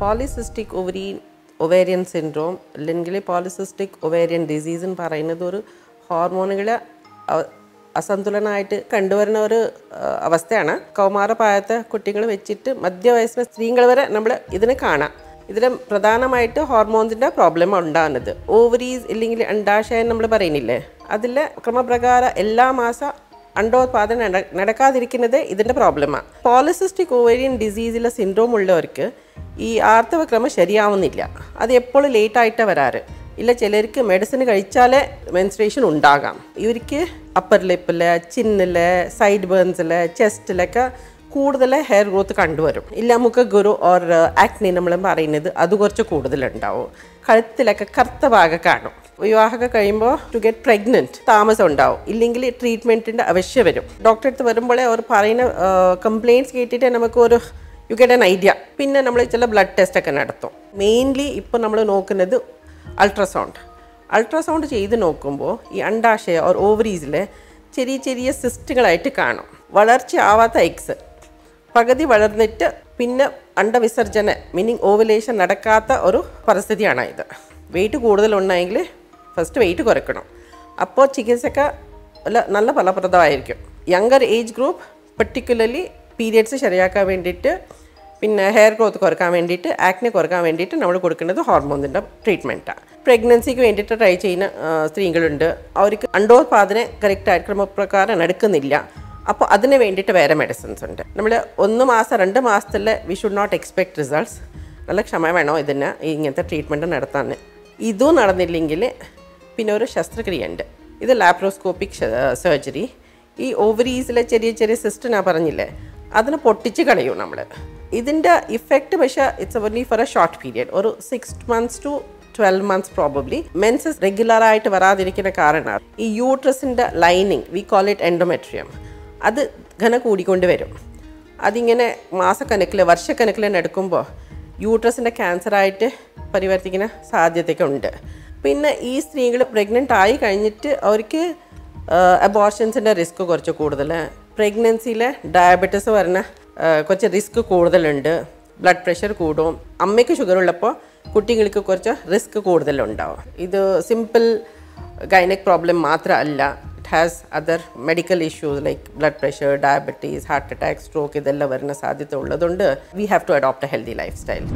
Polycystic ovary ovarian syndrome അല്ലെങ്കിൽ polycystic ovarian disease എന്ന് പറയുന്നത് ഒരു ഹോർമോണുകളെ അസന്തുലനായിട്ട് കണ്ടുവരുന്ന ഒരു അവസ്ഥയാണ്. കൗമാര പ്രായത്തെ കുട്ടികൾ വെച്ചിട്ട് മധ്യവയസ്സിലെ സ്ത്രീകൾ വരെ നമ്മൾ ഇതിനെ കാണാം. ഇതിൽ പ്രധാനമായിട്ട് ഹോർമോൺസിന്റെ പ്രോബ്ലം ഉണ്ടാകുന്നത്. ഓവറീസ് ഇല്ലെങ്കിൽ അണ്ടാശയം നമ്മൾ പറയുന്നില്ലേ? അതിൽ ക്രമപ്രകാരം എല്ലാ മാസം അണ്ടോത്പാദനം നട നടക്കാതിരിക്കുന്നത് ഇതിന്റെ പ്രോബ്ലമാണ് പോളിസിസ്റ്റിക് ഓവേരിയൻ ഡിസീസിലെ സിൻഡ്രോം ഉള്ളവർക്ക് ഈ ആർത്തവക്രമം ശരിയാവുന്നില്ല. അത് എപ്പോഴും ലേറ്റായിട്ടാണ് വരാറ്. ഇല്ല ചിലർക്ക് മെഡിസിൻ കഴിച്ചാലേ മെൻസ്ട്രേഷൻ ഉണ്ടാകാം. ഇവർക്ക് അപ്പർ ലിപ്പിൽ ചിന്നിൽ സൈഡ് ബേൺസിൽ ചെസ്റ്റിലൊക്കെ കൂടുതൽ ഹെയർ ഗ്രോത്ത് കണ്ടുവരും. ഇല്ല മുഖ ഗുരു ഓർ ആക്നി നമ്മൾ പറയുന്നത് അത് കുറച്ച് കൂടുതലുണ്ടാവും. കഴുത്തിലൊക്കെ കറുത്ത ഭാഗം കാണും. വിവാഹമൊക്കെ കഴിയുമ്പോൾ ടു ഗെറ്റ് പ്രഗ്നന്റ് താമസം ഉണ്ടാവും. ഇല്ലെങ്കിൽ ട്രീറ്റ്മെന്റിന്റെ ആവശ്യം വരും. ഡോക്ടറെ അടുത്ത് വരുമ്പോഴേ അവർ പറയുന്ന കംപ്ലയിന്റ്സ് കേട്ടിട്ട് നമുക്ക് ഒരു യു ഗെറ്റ് എൻ ഐഡിയ പിന്നെ നമ്മൾ ചില ബ്ലഡ് ടെസ്റ്റ് ഒക്കെ നടത്തും. മെയിൻലി ഇപ്പോൾ നമ്മൾ നോക്കുന്നത് അൾട്രാസൗണ്ട് അൾട്രാസൗണ്ട് ചെയ്ത് നോക്കുമ്പോൾ ഈ അണ്ടാശയ ഓർ ഓവറീസിലെ ചെറിയ ചെറിയ സിസ്റ്റുകളായിട്ട് കാണും. വളർച്ച ആവാത്ത എഗ്സ് പകുതി വളർന്നിട്ട് പിന്നെ അണ്ടവിസർജന മീനിങ് ഓവുലേഷൻ നടക്കാത്ത ഒരു പരിസ്ഥിതിയാണ് ഇത് വെയിറ്റ് കൂടുതലുണ്ടെങ്കിൽ ഫസ്റ്റ് വെയിറ്റ് കുറയ്ക്കണം. അപ്പോൾ ചികിത്സയ്ക്ക് നല്ല ഫലപ്രദമായിരിക്കും. Younger age group particularly periods ശരിയാക്കാൻ വേണ്ടിയിട്ട് പിന്നെ ഹെയർ ഗ്രോത്ത് കുറയ്ക്കാൻ വേണ്ടിയിട്ട് ആക്നെ കുറയ്ക്കാൻ വേണ്ടിയിട്ട് നമ്മൾ കൊടുക്കേണ്ടത് ഹോർമോൺസിന്റെ ട്രീറ്റ്മെന്റാണ് പ്രഗ്നൻസിക്ക് വേണ്ടിയിട്ട് ട്രൈ ചെയ്യുന്ന സ്ത്രീകളുണ്ട്. അവർക്ക് അണ്ടോത്പാദനം കറക്റ്റായിട്ട് ക്രമപ്രകാരം എടുക്കുന്നില്ല. അപ്പോൾ അതിന് വേണ്ടിയിട്ട് വേറെ മെഡിസിൻസ് ഉണ്ട്. നമ്മൾ ഒന്ന് മാസം രണ്ട് മാസത്തിൽ we should not expect results നല്ല ക്ഷമ വേണോ ഇതിന്? ഇങ്ങനത്തെ ട്രീറ്റ്മെന്റ് നടത്താൻ. ഇതും നടന്നില്ലെങ്കിൽ പിന്നെ ഒരു ശസ്ത്രക്രിയ ഉണ്ട് ഇത് ലാപ്രോസ്കോപ്പിക് സർജറി ഈ ഓവറീസിലെ ചെറിയ ചെറിയ സിസ്റ്റ് ഞാൻ പറഞ്ഞില്ലേ? അതിന് പൊട്ടിച്ച് കളയും നമ്മൾ ഇതിന്റെ ഇഫക്റ്റ് പക്ഷേ it's only for a short period ഒരു six months to twelve months probably menses റെഗുലറായിട്ട് വരാതിരിക്കുന്ന കാരണം ഈ യൂട്രസിന്റെ lining we call it endometrium അത് ഘന കൂടിക്കൊണ്ട് വരും. അതിങ്ങനെ മാസക്കണക്കിൽ വർഷക്കണക്കിൽ എടുക്കുമ്പോൾ യൂട്രസിന്റെ ക്യാൻസറായിട്ട് പരിവർത്തിക്കുന്ന സാധ്യതയൊക്കെ ഉണ്ട്. പിന്നെ ഈ സ്ത്രീകൾ പ്രഗ്നന്റ് ആയി കഴിഞ്ഞിട്ട് അവർക്ക് അബോർഷൻസിന്റെ റിസ്ക് കുറച്ച് കൂടുതൽ പ്രഗ്നൻസിയിൽ ഡയബറ്റീസ് വരുന്ന കുറച്ച് റിസ്ക് കൂടുതലുണ്ട്. ബ്ലഡ് പ്രഷർ കൂടും. അമ്മയ്ക്ക് ഷുഗർ ഉള്ളപ്പോൾ കുട്ടികൾക്ക് കുറച്ച് റിസ്ക് കൂടുതലുണ്ടാവും. ഇത് സിമ്പിൾ ഗൈനക് പ്രോബ്ലം മാത്രമല്ല it has other medical issues like blood pressure diabetes heart attack stroke ഇതെല്ലാം വരുന്ന സാധ്യത ഉള്ളതുകൊണ്ട് we have to adopt a healthy lifestyle